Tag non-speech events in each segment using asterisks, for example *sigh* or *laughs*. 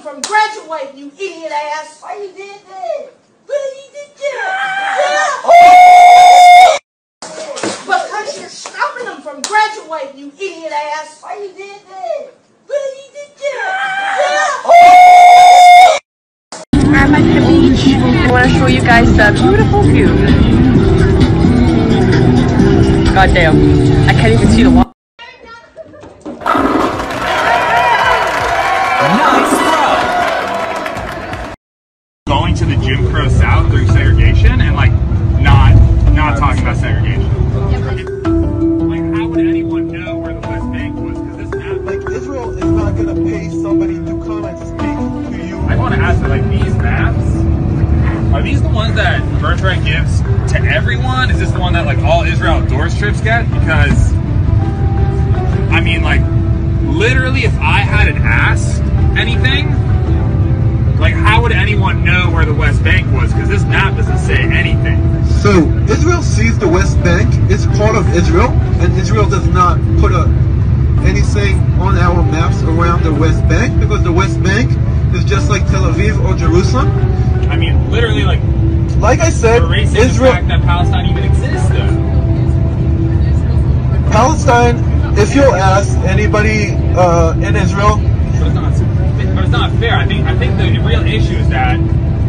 him from graduating, you idiot ass. Why you did that? Well, you did that. *laughs* Because you're stopping him from graduating, you idiot ass. Why you did that? Well, you did that. We're at Mexico Beach. I want to show you guys the beautiful view. God damn. I can't even see the water. Nice ask, like these maps. Are these the ones that Birthright gives to everyone? Is this the one that like all Israel outdoors trips get? Because I mean, like literally, if I hadn't asked anything, like how would anyone know where the West Bank was? Because this map doesn't say anything. So Israel sees the West Bank. It's part of Israel, and Israel does not put a anything on our maps around the West Bank because the West Bank is just like Tel Aviv or Jerusalem. I mean, literally, like Like I said, Israel, the fact that Palestine even exists, though. Palestine. If you ask anybody uh, in Israel, But it's not. But it's not fair. I think. I think the real issue is that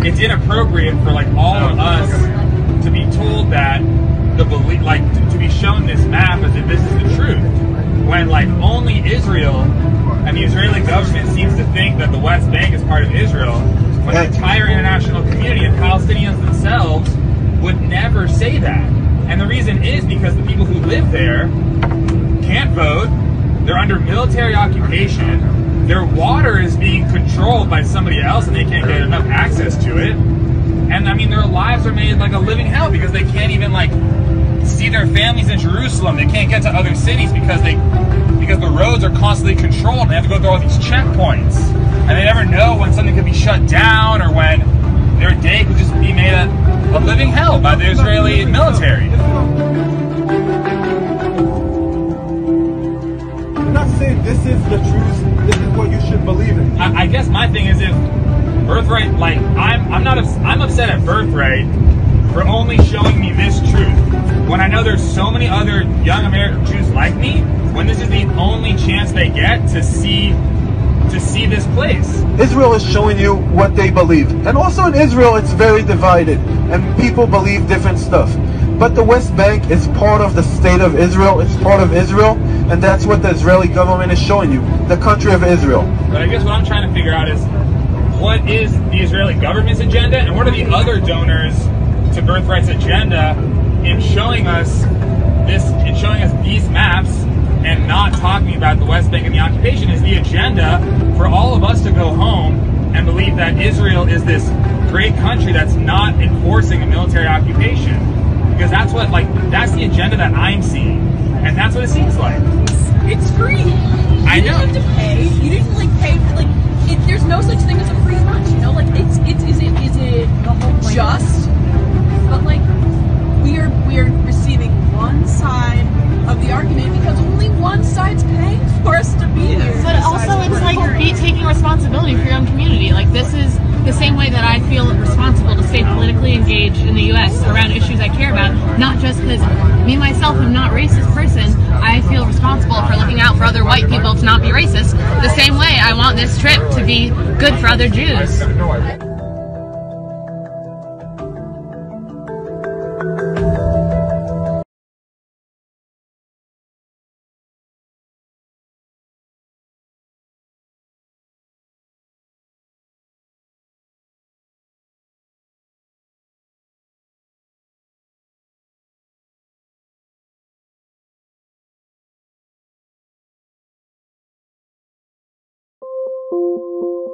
it's inappropriate for like all of us to be told that the belief, like to, to be shown this map as if this is the truth, when like only Israel and the Israeli government seems to think that the West Bank is part of Israel, when the And- entire international community and Palestinians themselves would never say that. And the reason is because the people who live there can't vote. They're under military occupation. Their water is being controlled by somebody else and they can't get enough access to it. And I mean, their lives are made like a living hell because they can't even like see their families in Jerusalem. They can't get to other cities because they because the roads are constantly controlled. They have to go through all these checkpoints, and they never know when something could be shut down or when their day could just be made a, a living hell by the my thing is if Birthright, like I'm, I'm not, I'm upset at Birthright for only showing me this truth when I know there's so many other young American Jews like me. When this is the only chance they get to see, to see this place. Israel is showing you what they believe. And also in Israel, it's very divided, and people believe different stuff. But the West Bank is part of the state of Israel, it's part of Israel, and that's what the Israeli government is showing you the country of Israel. But I guess what I'm trying to figure out is what is the Israeli government's agenda and what are the other donors to Birthright's agenda in showing us this in showing us these maps and not talking about the West Bank and the occupation is the agenda for all of us to go home and believe that Israel is this great country that's not enforcing a military occupation. Because that's what like that's the agenda that I'm seeing. And that's what it seems like. It's free. You I didn't know. have to pay. You didn't like pay for like. It, there's no such thing as a free lunch. You know, like it's it's is it is it just? But like we are we are receiving one side of the argument because only one side's paying for us to be here. But also, it's like be taking responsibility for your own community. Like this around issues I care about. Not just because me myself am not racist person. I feel responsible for looking out for other white people to not be racist. The same way I want this trip to be good for other Jews. あ!